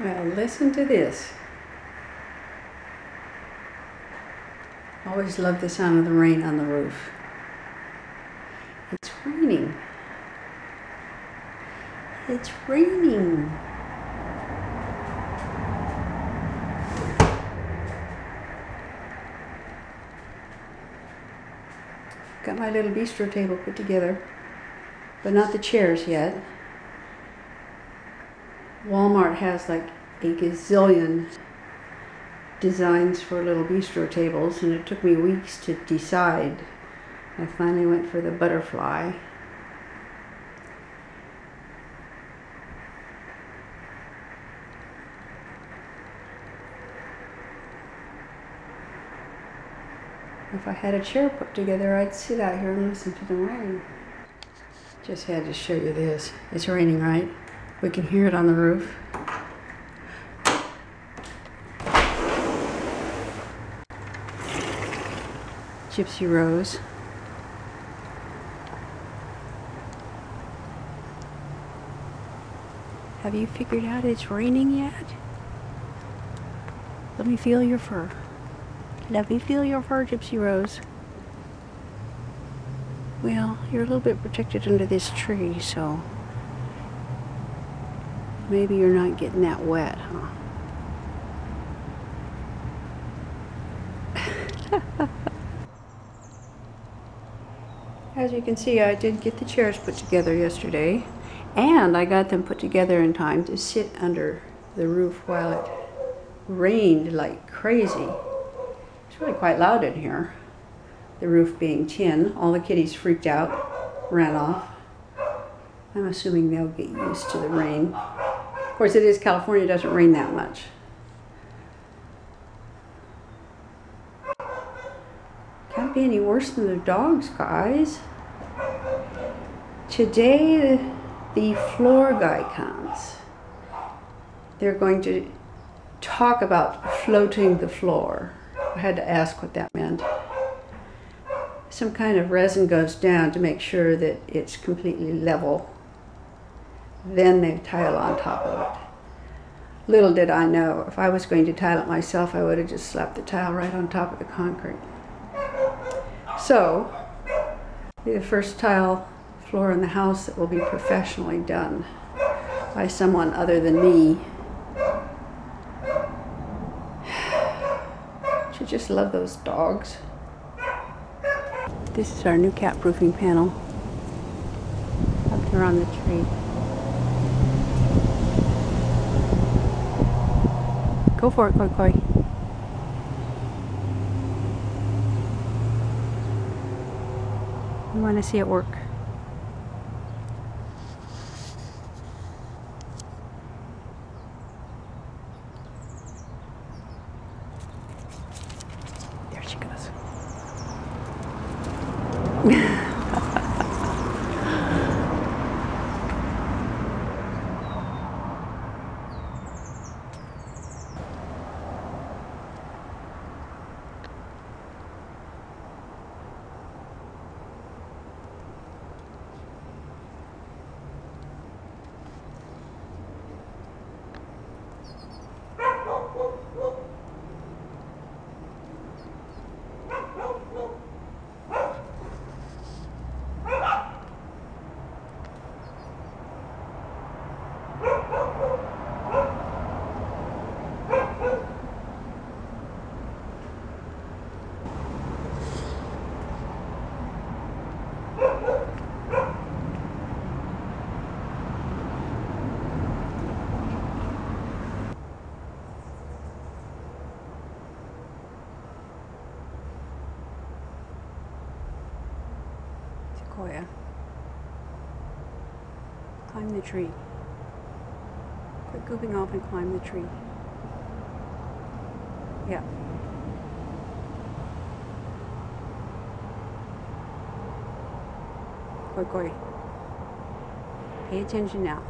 Well, listen to this. Always love the sound of the rain on the roof. It's raining. It's raining. Got my little bistro table put together, but not the chairs yet. Walmart has like a gazillion designs for little bistro tables, and it took me weeks to decide. I finally went for the butterfly. If I had a chair put together, I'd sit out here and listen to the rain. Just had to show you this. It's raining, right? We can hear it on the roof. Gypsy Rose. Have you figured out it's raining yet? Let me feel your fur. Let me feel your fur, Gypsy Rose. Well, you're a little bit protected under this tree, so maybe you're not getting that wet, huh? As you can see, I did get the chairs put together yesterday, and I got them put together in time to sit under the roof while it rained like crazy. It's really quite loud in here. The roof being tin, all the kitties freaked out, ran off. I'm assuming they'll get used to the rain. Of course, it is California, it doesn't rain that much. Can't be any worse than the dogs, guys. Today, the floor guy comes. They're going to talk about floating the floor. I had to ask what that meant. Some kind of resin goes down to make sure that it's completely level. Then they tile on top of it. Little did I know, if I was going to tile it myself, I would have just slapped the tile right on top of the concrete. So, the first tile floor in the house that will be professionally done by someone other than me. Should just love those dogs. This is our new cat proofing panel up there on the tree. Go for it, Koi Koi. We want to see it work. There she goes. Sequoia. Climb the tree. Quit goofing off and climb the tree. Yeah. Koi Koi. Pay attention now.